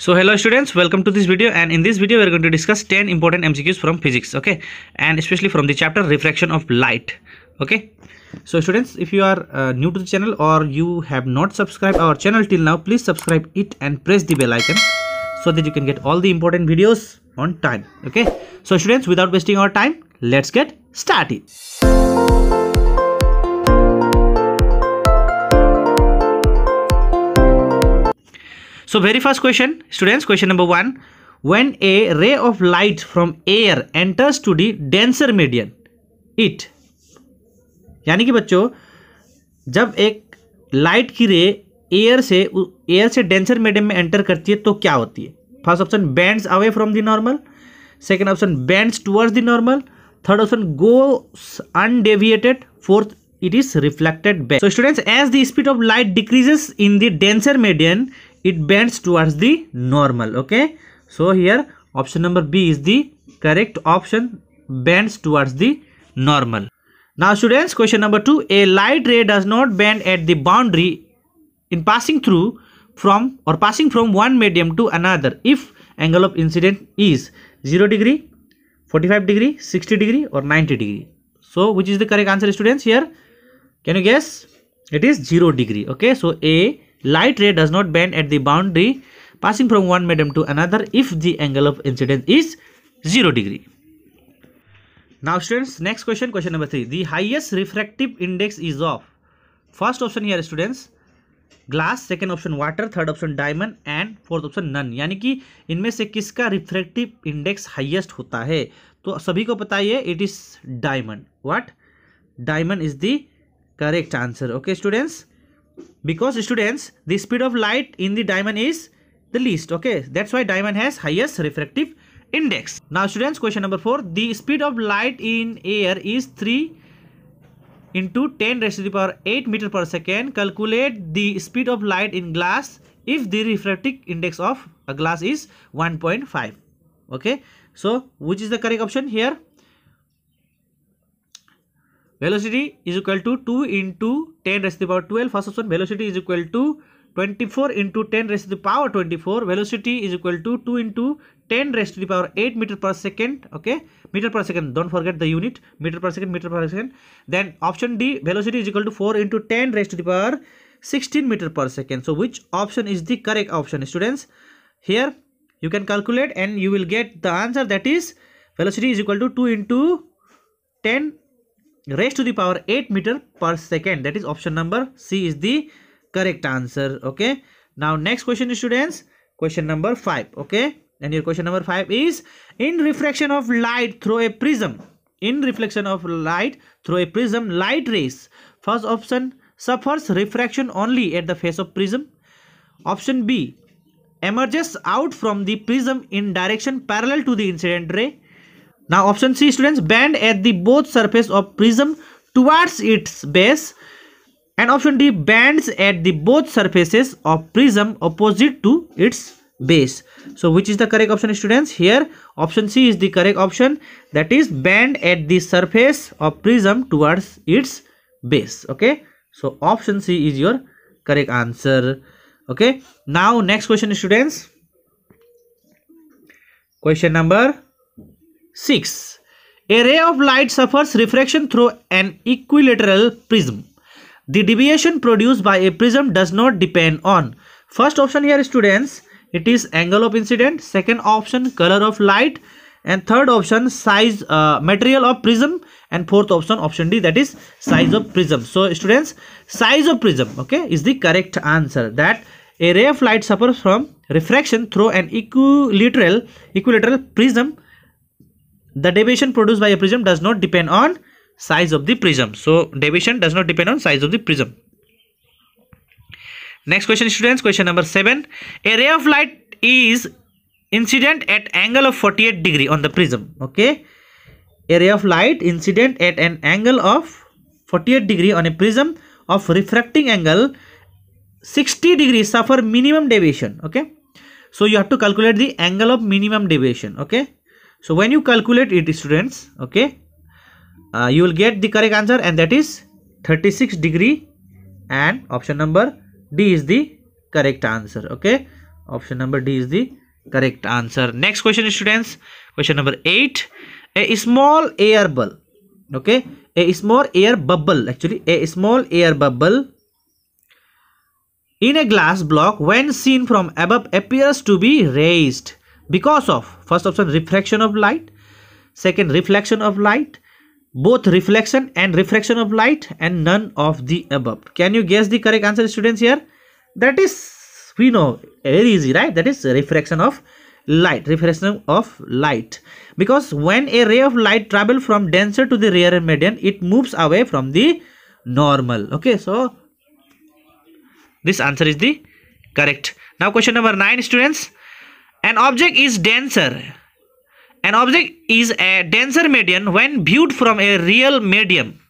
So hello students, welcome to this video and in this video we are going to discuss 10 important MCQs from physics, okay? And especially from the chapter refraction of light, okay? So students, if you are uh, new to the channel or you have not subscribed our channel till now, please subscribe it and press the bell icon so that you can get all the important videos on time, okay? So students, without wasting our time, let's get started. So very first question students question number one when a ray of light from air enters to the denser medium it यानी कि बच्चों, जब एक light की रे air से air से denser medium में एंटर करती है तो क्या होती है? First option bend away from the normal second option bend towards the normal third option go undeviated fourth it is reflected back so students as the speed of light decreases in the denser medium it bends towards the normal okay? So here option number b is the correct option bends towards the normal. Now students question number 2 a light ray does not bend at the boundary in passing through from or passing from one medium to another if angle of incident is 0 degree 45 degree 60 degree or 90 degree. So which is the correct answer students here? Can you guess? It is 0 degree okay? So a light ray does not bend at the boundary passing from one medium to another if the angle of incidence is 0 degree now students next question question number 3 the highest refractive index is of first option here students glass second option water third option diamond and fourth option none यानी कि इनमें से किसका refractive index highest होता है तो सभी को पता है it is diamond what diamond is the correct answer okay students because students the speed of light in the diamond is the least okay? That's why diamond has highest refractive index. Now students question number 4 the speed of light in air is 3 into 10 raised to the power 8 meter per second. Calculate the speed of light in glass if the refractive index of a glass is 1.5 okay? So which is the correct option here velocity is equal to 2 into 10 raised to the power 12 first option velocity is equal to 24 into 10 raised to the power 24 velocity is equal to 2 into 10 raised to the power 8 meter per second okay? Meter per second don't forget the unit. Meter per second meter per second. Then option d velocity is equal to 4 into 10 raised to the power 16 meter per second. So which option is the correct option students? Here you can calculate and you will get the answer that is velocity is equal to 2 into 10 raised to the power 8 meter per second. That is option number c is the correct answer okay? Now next question students. Question number 5 okay? And your question number 5 is in refraction of light through a prism in reflection of light through a prism light rays. First option suffers refraction only at the face of prism. Option b emerges out from the prism in direction parallel to the incident ray now option C students bend at the both surface of prism towards its base and option D bends at the both surfaces of prism opposite to its base. So which is the correct option students? Here option C is the correct option that is bend at the surface of prism towards its base. Okay. So option C is your correct answer. Okay. Now next question students. Question number 6. A ray of light suffers refraction through an equilateral prism. The deviation produced by a prism does not depend on. First option here students. It is angle of incident. Second option color of light. And third option size uh, material of prism. And fourth option option D that is size of prism. So students size of prism okay is the correct answer. That a ray of light suffers from refraction through an equilateral equilateral prism the deviation produced by a prism does not depend on size of the prism. So deviation does not depend on size of the prism. Next question students. Question number 7 a ray of light is incident at angle of 48 degree on the prism. Okay? A ray of light incident at an angle of 48 degree on a prism of refracting angle 60 degree suffer minimum deviation. Okay? So you have to calculate the angle of minimum deviation. Okay so when you calculate it students okay uh, you will get the correct answer and that is 36 degree and option number d is the correct answer okay? Option number d is the correct answer. Next question students. Question number 8 a small air bubble okay? A small air bubble actually a small air bubble in a glass block when seen from above appears to be raised because of first option refraction of light. Second reflection of light. Both reflection and refraction of light and none of the above. Can you guess the correct answer students here? That is we know very easy right? That is refraction of light refraction of light. Because when a ray of light travel from denser to the rarer medium it moves away from the normal. Okay so this answer is the correct. Now question number 9 students an object is denser. An object is a denser medium when viewed from a real medium.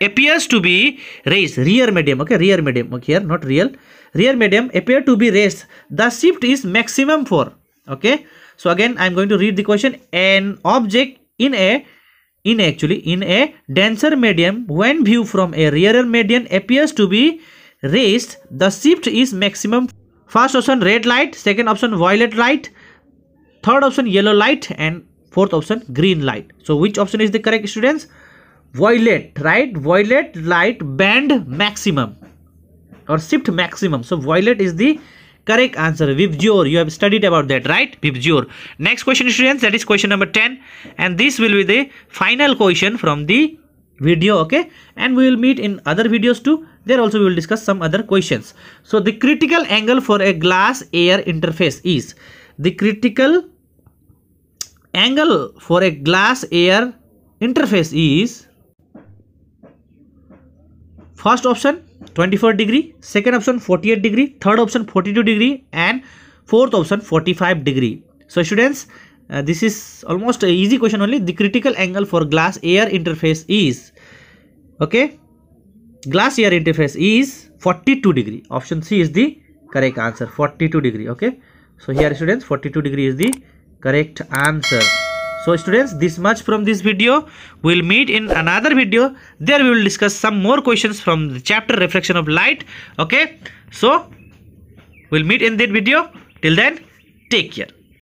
Appears to be raised. Rear medium okay? Rear medium okay here not real. Rear medium appear to be raised. The shift is maximum for okay? So again i'm going to read the question. An object in a in actually in a denser medium when viewed from a rear medium appears to be raised. The shift is maximum first option red light. Second option violet light. Third option yellow light. And fourth option green light. So which option is the correct students? Violet right? Violet light band maximum or shift maximum. So violet is the correct answer. Vibgyor you have studied about that right? Vibgyor next question students. That is question number 10 and this will be the final question from the video okay? And we will meet in other videos too. There also we will discuss some other questions. So the critical angle for a glass air interface is the critical angle for a glass air interface is first option 24 degree second option 48 degree third option 42 degree and fourth option 45 degree. So students uh, this is almost a easy question only. The critical angle for glass air interface is okay? Glass air interface is 42 degree. Option c is the correct answer 42 degree okay? So here students 42 degree is the correct answer. So students this much from this video. We'll meet in another video. There we will discuss some more questions from the chapter reflection of light okay? So we'll meet in that video. Till then take care